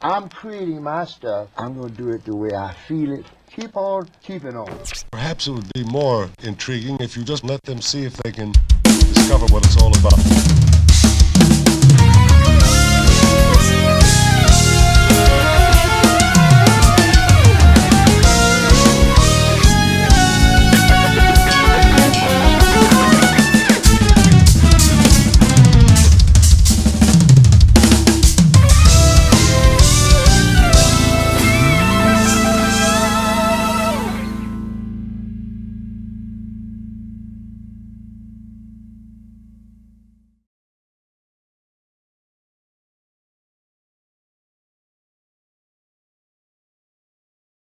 I'm creating my stuff. I'm going to do it the way I feel it. Keep on keeping on. Perhaps it would be more intriguing if you just let them see if they can discover what it's all about.